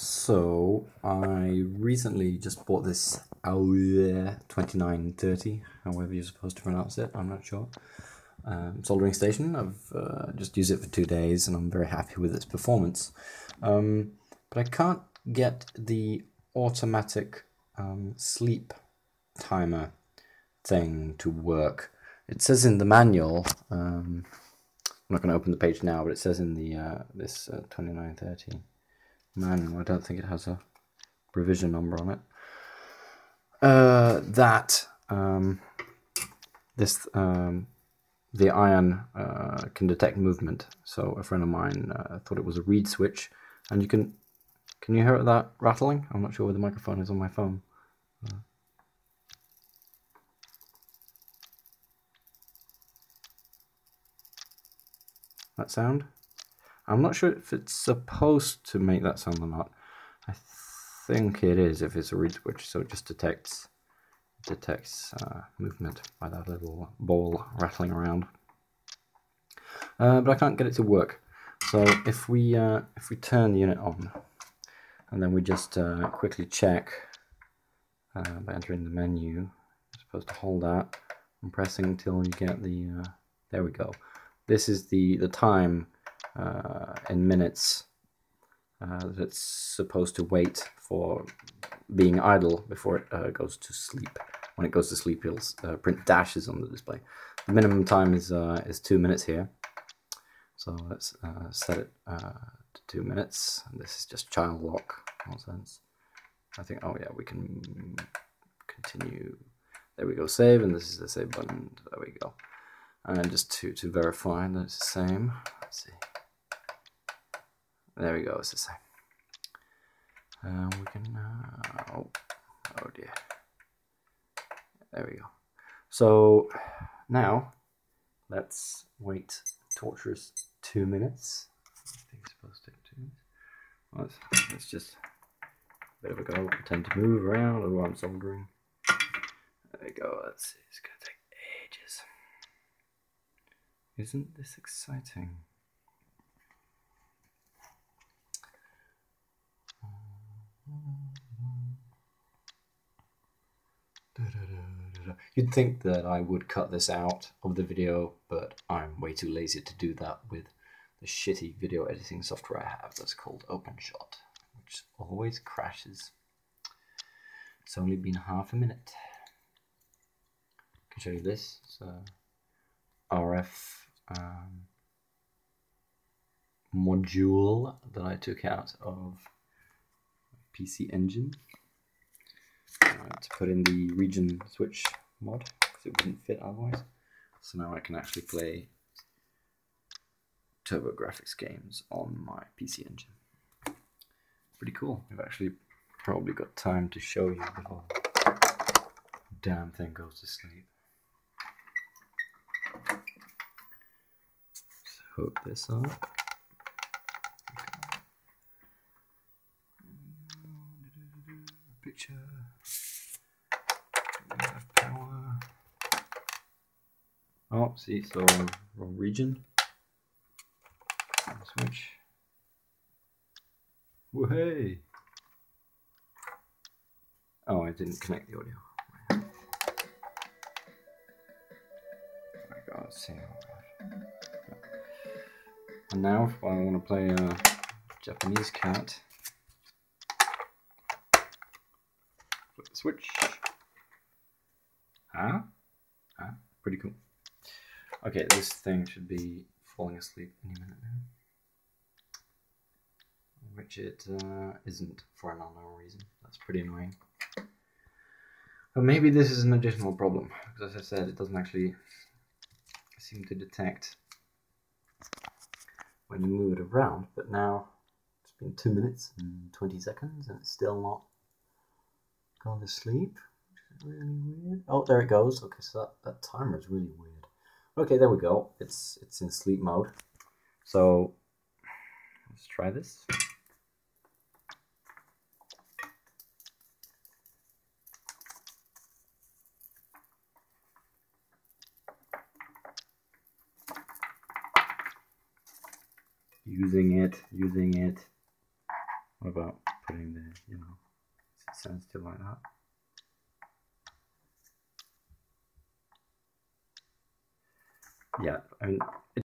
So I recently just bought this Aoyue 2930, however you're supposed to pronounce it, I'm not sure. Um, soldering station. I've uh, just used it for two days and I'm very happy with its performance. Um, but I can't get the automatic um, sleep timer thing to work. It says in the manual, um, I'm not going to open the page now, but it says in the uh, this uh, 2930 manual, I don't think it has a revision number on it, uh, that um, this um, the iron uh, can detect movement. So a friend of mine uh, thought it was a reed switch, and you can can you hear that rattling? I'm not sure where the microphone is on my phone. That sound. I'm not sure if it's supposed to make that sound or not. I think it is if it's a reed switch, so it just detects detects uh, movement by that little ball rattling around. Uh, but I can't get it to work. So if we uh, if we turn the unit on, and then we just uh, quickly check uh, by entering the menu, you're supposed to hold that and pressing until you get the. Uh, there we go. This is the the time uh, in minutes that's supposed to wait for being idle before it goes to sleep when it goes to sleep, it'll uh, print dashes on the display. The minimum time is uh, is two minutes here, so let's uh, set it uh, to two minutes. And this is just child lock nonsense. I think. Oh yeah, we can continue. There we go. Save, and this is the save button. There we go. And just to to verify that it's the same. There we go. It's the same. Uh, we can. Uh, oh, oh dear. There we go. So now let's wait torturous two minutes. I think it's supposed to take two minutes. Let's, let's just a bit of a go, pretend to move around while I'm soldering. There we go, let's see, it's gonna take ages. Isn't this exciting? You'd think that I would cut this out of the video, but I'm way too lazy to do that with the shitty video editing software I have that's called OpenShot, which always crashes. It's only been half a minute. I can show you this. It's a RF um, module that I took out of PC Engine uh, to put in the region switch mod because it wouldn't fit otherwise. So now I can actually play TurboGrafx games on my PC Engine. Pretty cool. I've actually probably got time to show you the damn thing goes to sleep. Let's hook this up. Oh, see, so wrong region. Switch. Woohey! Oh, I didn't connect the audio. Oh my god, see. And now, if I want to play a Japanese cat, flip the switch. Ah, Huh? Pretty cool. Okay, this thing should be falling asleep any minute now. Which it uh, not for an unknown reason. That's pretty annoying. But maybe this is an additional problem, because as I said, it doesn't actually seem to detect when you move it around, but now it's been 2 minutes and 20 seconds and it's still not gone to sleep, which is really weird. Oh, there it goes. Okay, so that, that timer is really weird. Okay, there we go. It's it's in sleep mode. So let's try this. Using it, using it. What about putting the, you know, sensitive like that. Yeah, I mean,